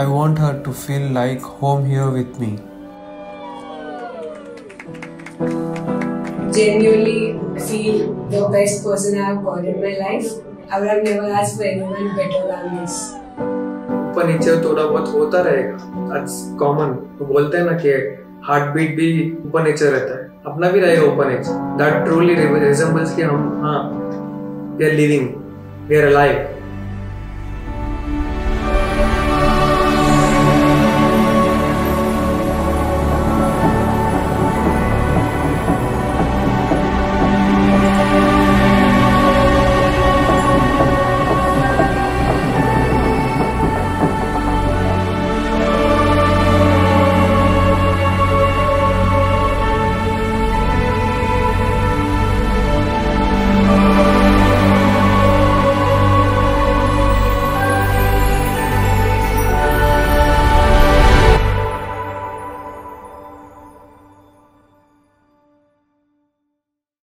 I want her to feel like home here with me. Genuinely feel the best person I have got in my life. I would have never asked for anyone better than this. ऊपर नीचे थोड़ा बहुत होता रहेगा that's common तो बोलते हैं ना कि हार्ट बीट भी ऊपर नीचे रहता है अपना भी रहेगा ऊपर नीचे दैट ट्रूली रिजेंबल्स कि हम हाँ we are living we are alive